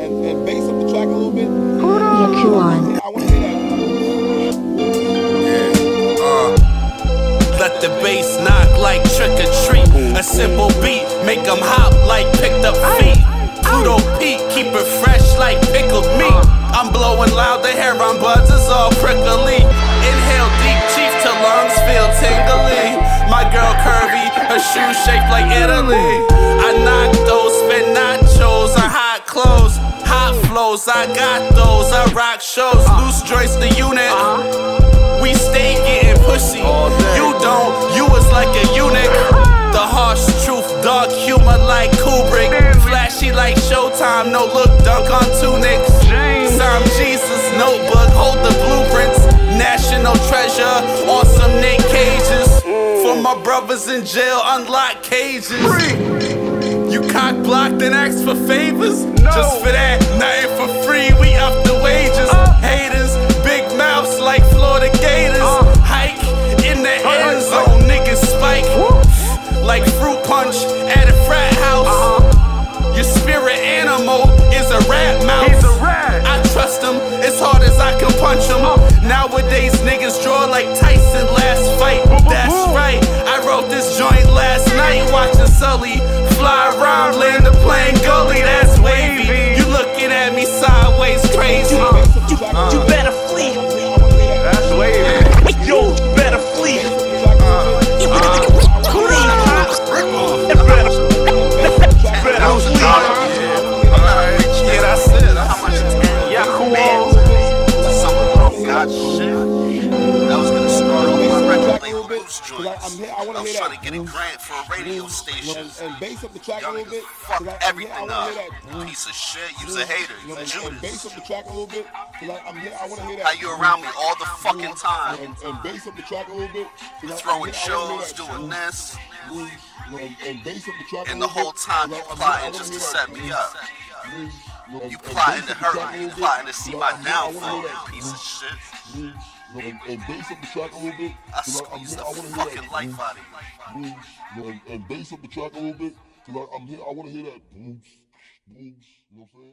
and, and bass up the track a little bit. Yakuan. I want to hear that. Uh, let the bass knock like trick or treat. A simple beat, make them hop like picked up feet. Pluto Pete, keep it fresh like pickled meat. I'm blowing loud, the hair on buds is all prickly. Inhale deep, chief till lungs feel tingly. My girl curvy, her shoes shaped like Italy. Hot flows, I got those. I rock shows, loose joints, the unit. We stay getting pussy. You don't, you was like a eunuch. The harsh truth, dark humor like Kubrick. Flashy like Showtime, no look, dunk on tunics. Sime Gezus notebook, hold the blueprints. National treasure, awesome Nick Cages. For my brothers in jail, unlock cages. You cock blocked and asked for favors? No. Just for that, nothing for free, we up the wages. Haters, big mouths like Florida Gators. Hike in the end zone, niggas spike. Like fruit punch at a frat house. Your spirit animal is a rat mouth. I trust him as hard as I can punch him. Nowadays, niggas draw like Tyson last fight. That's right, I wrote this joint last night. Watching Sully fly around, land a plane gully. That's wavy. You looking at me sideways, crazy. Bass up the track a You bit. better flee. I want to hear that. That's wavy. Yo, you better flee. Uh. Uh. Bass Cause I, I'm here, I wanna I was hear trying that. to get a grant for a radio station. And, and bass up the track a little bit. fuck I, I'm I everything to hear that. Piece of shit. You's a hater. You know, You and, bass up the track a little bit. I, I'm here, I want to hear that. How you around me all the fucking time? And, and bass up the track a little bit. I- I'm Throwing I shows, doing this. And, and bass up the track a And the whole time 'cause you I- I'm here, I plotting just to set me up. You plotting to hurt me. You plotting to see my I'm I wanna downfall. Piece of shit. And, and bass up the track a little bit. I 'cause I'm the I hear fucking that. life out of you. And, and bass up the track a little bit. Cause I, I'm here, I want to hear that. Booms, booms. You know what I'm saying?